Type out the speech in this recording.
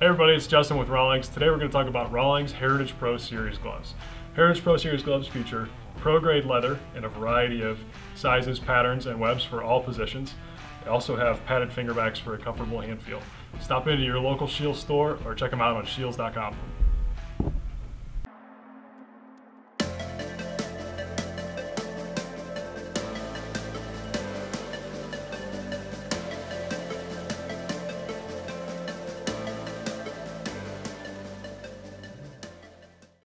Hey everybody, it's Justin with Rawlings. Today we're going to talk about Rawlings Heritage Pro Series gloves. Heritage Pro Series gloves feature pro grade leather in a variety of sizes, patterns, and webs for all positions. They also have padded fingerbacks for a comfortable hand feel. Stop into your local Scheels store or check them out on scheels.com.